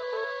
Música